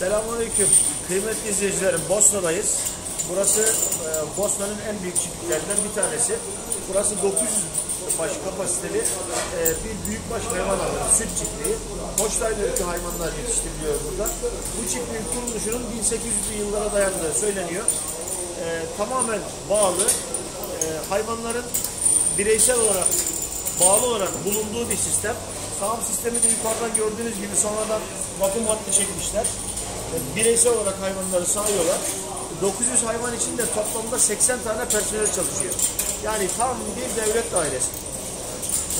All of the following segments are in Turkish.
Selamünaleyküm. Kıymetli izleyicilerim, Bosna'dayız. Burası e, Bosna'nın en büyük çiftliklerinden bir tanesi. Burası 900 baş kapasiteli e, bir büyükbaş hayvan alanı, süt çiftliği. Hoştaylı ırkı hayvanlar yetiştiriliyor burada. Bu çiftliğin kuruluşunun 1800'lü yıllara dayandığı söyleniyor. E, tamamen bağlı. E, hayvanların bireysel olarak bağlı olarak bulunduğu bir sistem. Sağım sistemi de yukarıdan gördüğünüz gibi sonradan vakum hattı çekmişler. Bireysel olarak hayvanları sağıyorlar. 900 hayvan içinde toplamda 80 tane personel çalışıyor. Yani tam bir devlet dairesi.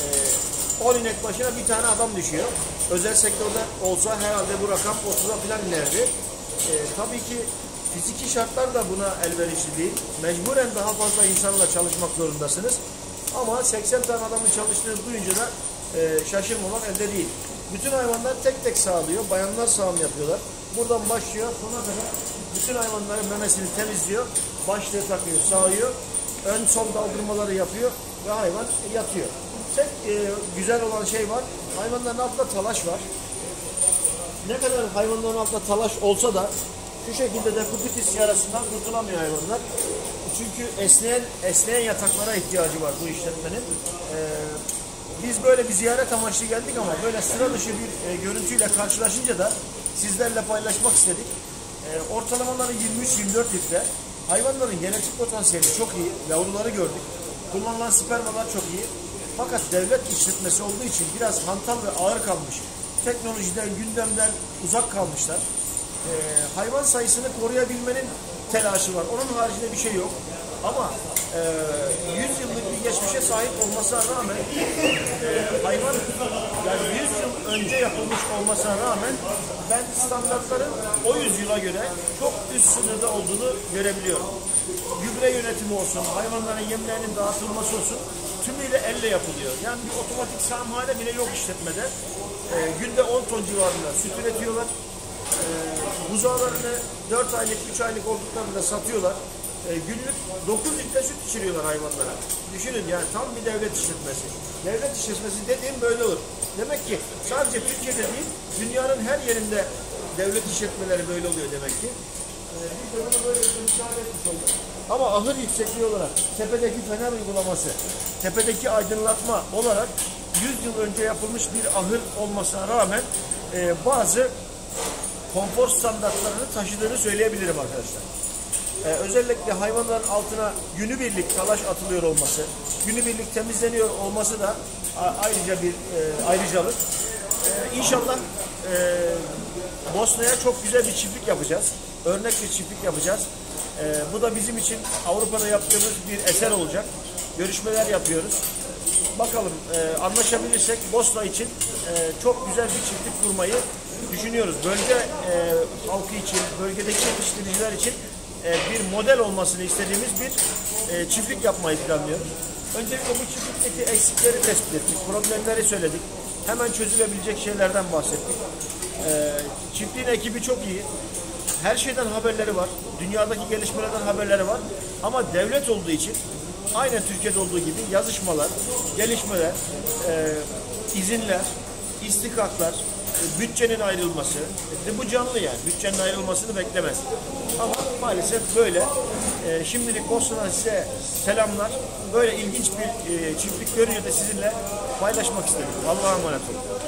E, 10 inek başına bir tane adam düşüyor. Özel sektörde olsa herhalde bu rakam 30'a falan inerdi. E, tabii ki fiziki şartlar da buna elverişli değil. Mecburen daha fazla insanla çalışmak zorundasınız. Ama 80 tane adamın çalıştığını duyunca da e, şaşırmamak elde değil. Bütün hayvanlar tek tek sağlıyor. Bayanlar sağım yapıyorlar. Buradan başlıyor sona kadar bütün hayvanların memesini temizliyor. Başlığı takıyor, sağıyor. Ön son daldırmaları yapıyor ve hayvan yatıyor. Tek e, güzel olan şey var. Hayvanların altında talaş var. Ne kadar hayvanların altında talaş olsa da şu şekilde de kupitis yarasından kurtulamıyor hayvanlar. Çünkü esneyen esneyen yataklara ihtiyacı var bu işletmenin. Ee, biz böyle bir ziyaret amaçlı geldik ama böyle sıra dışı bir e, görüntüyle karşılaşınca da sizlerle paylaşmak istedik. E, ortalamaları 23-24 litre. Hayvanların genetik potansiyeli çok iyi. Yavruları gördük. Kullanılan spermalar çok iyi. Fakat devlet işletmesi olduğu için biraz hantal ve ağır kalmış. Teknolojiden, gündemden uzak kalmışlar. E, hayvan sayısını koruyabilmenin telaşı var. Onun haricinde bir şey yok. Ama e, 100 yıllık bir geçmişe sahip olmasına rağmen e, hayvan yani 100 yıl önce yapılmış olmasına rağmen ben standartların o yüzyıla göre çok üst sınırda olduğunu görebiliyorum. Gübre yönetimi olsun, hayvanların yemlerinin dağıtılması olsun tümüyle elle yapılıyor. Yani bir otomatik sağımhane bile yok işletmede. E, günde 10 ton civarında süt üretiyorlar. E, buzağlarını 4 aylık, 3 aylık olduklarında satıyorlar. E, günlük 9 litre süt içiriyorlar hayvanlara. Düşünün yani tam bir devlet işletmesi. Devlet işletmesi dediğim böyle olur. Demek ki sadece Türkiye'de değil, dünyanın her yerinde devlet işletmeleri böyle oluyor demek ki. E, biz de bunu böyle müsaade etmiş olduk. Ama ahır yüksekliği olarak tepedeki fener uygulaması, tepedeki aydınlatma olarak 100 yıl önce yapılmış bir ahır olmasına rağmen e, bazı konfor standartlarını taşıdığını söyleyebilirim arkadaşlar. Ee, özellikle hayvanların altına günübirlik talaş atılıyor olması, günübirlik temizleniyor olması da ayrıca bir e, ayrıcalık. Ee, inşallah e, Bosna'ya çok güzel bir çiftlik yapacağız. Örnek bir çiftlik yapacağız. Ee, bu da bizim için Avrupa'da yaptığımız bir eser olacak. Görüşmeler yapıyoruz. Bakalım e, anlaşabilirsek Bosna için e, çok güzel bir çiftlik kurmayı düşünüyoruz. Bölge e, halkı için, bölgedeki yetiştiriciler için e, bir model olmasını istediğimiz bir e, çiftlik yapmayı planlıyoruz. Öncelikle bu çiftlikteki eksikleri tespit ettik, problemleri söyledik. Hemen çözülebilecek şeylerden bahsettik. E, çiftliğin ekibi çok iyi. Her şeyden haberleri var. Dünyadaki gelişmelerden haberleri var. Ama devlet olduğu için aynen Türkiye'de olduğu gibi yazışmalar, gelişmeler, izinler, istikaklar, bütçenin ayrılması, e, bu canlı yani. Bütçenin ayrılmasını beklemez. Ama maalesef böyle. E, şimdilik Bosna'dan size selamlar. Böyle ilginç bir e, çiftlik görünce de sizinle paylaşmak istedim. Allah'a emanet olun.